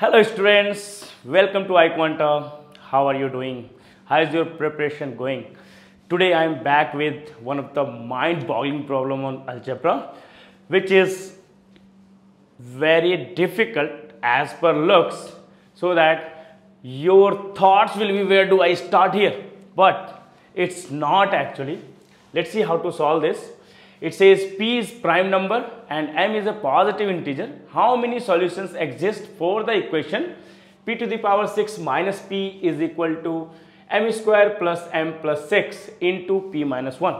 Hello students, welcome to iQuanta. How are you doing? How is your preparation going? Today I am back with one of the mind-boggling problem on algebra which is very difficult as per looks so that your thoughts will be where do I start here but it's not actually. Let's see how to solve this. It says p is prime number and m is a positive integer. How many solutions exist for the equation p to the power 6 minus p is equal to m square plus m plus 6 into p minus 1.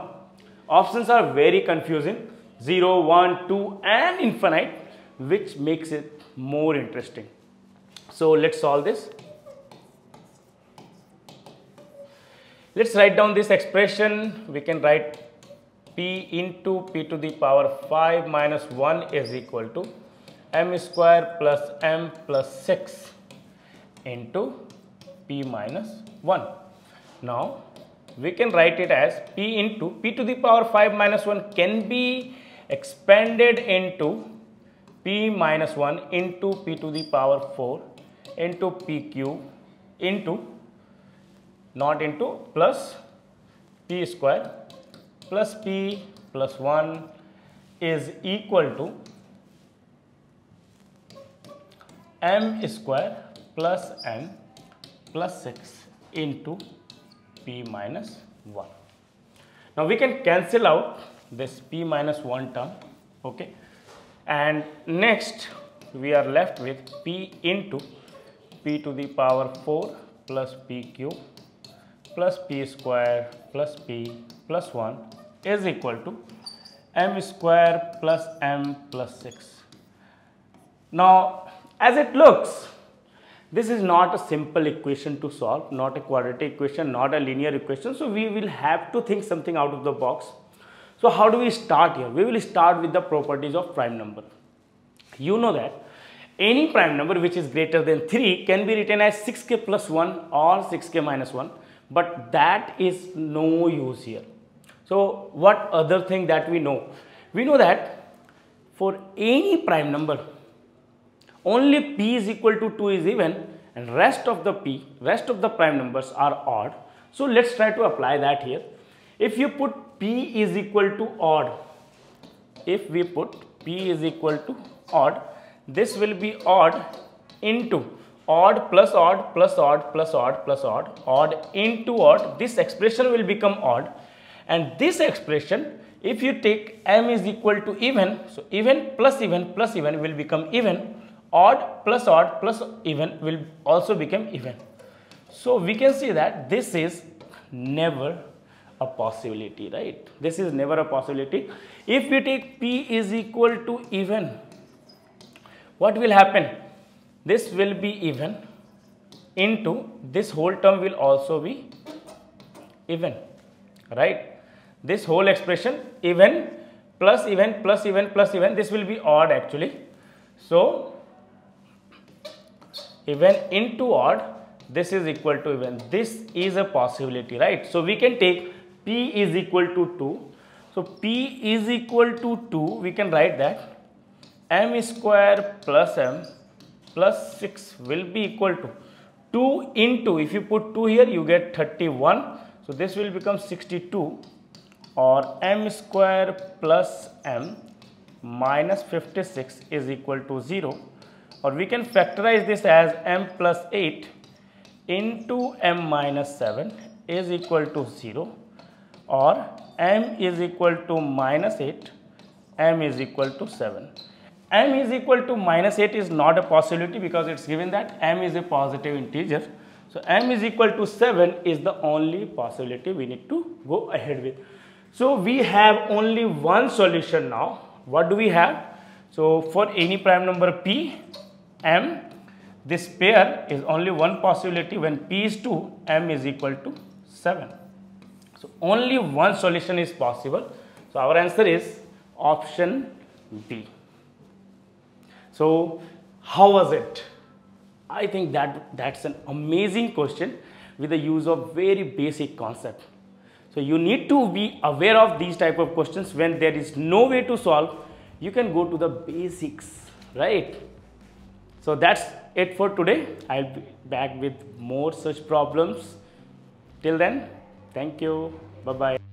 Options are very confusing 0, 1, 2 and infinite which makes it more interesting. So let's solve this. Let's write down this expression. We can write p into p to the power 5 minus 1 is equal to m square plus m plus 6 into p minus 1. Now, we can write it as p into p to the power 5 minus 1 can be expanded into p minus 1 into p to the power 4 into p cube into not into plus p square plus p plus 1 is equal to m square plus n plus 6 into p minus 1. Now we can cancel out this p minus 1 term okay and next we are left with p into p to the power 4 plus p cube plus p square plus p plus 1 is equal to m square plus m plus 6. Now, as it looks, this is not a simple equation to solve, not a quadratic equation, not a linear equation. So, we will have to think something out of the box. So, how do we start here? We will start with the properties of prime number. You know that any prime number which is greater than 3 can be written as 6k plus 1 or 6k minus 1, but that is no use here. So what other thing that we know? We know that for any prime number, only p is equal to 2 is even and rest of the p, rest of the prime numbers are odd. So let's try to apply that here. If you put p is equal to odd, if we put p is equal to odd, this will be odd into odd plus odd plus odd plus odd plus odd, odd into odd, this expression will become odd and this expression if you take m is equal to even so even plus even plus even will become even odd plus odd plus even will also become even. So we can see that this is never a possibility right? This is never a possibility. If we take p is equal to even what will happen? This will be even into this whole term will also be even right this whole expression even plus even plus even plus even this will be odd actually. So, even into odd this is equal to even this is a possibility right. So, we can take p is equal to 2. So, p is equal to 2 we can write that m square plus m plus 6 will be equal to 2 into if you put 2 here you get 31. So, this will become 62 or m square plus m minus 56 is equal to 0 or we can factorize this as m plus 8 into m minus 7 is equal to 0 or m is equal to minus 8 m is equal to 7 m is equal to minus 8 is not a possibility because it's given that m is a positive integer. So m is equal to 7 is the only possibility we need to go ahead with so we have only one solution now. What do we have? So for any prime number p, m, this pair is only one possibility when p is 2, m is equal to 7. So only one solution is possible. So our answer is option B. So how was it? I think that that's an amazing question with the use of very basic concept. So you need to be aware of these type of questions when there is no way to solve, you can go to the basics, right? So that's it for today. I'll be back with more such problems. Till then, thank you. Bye bye.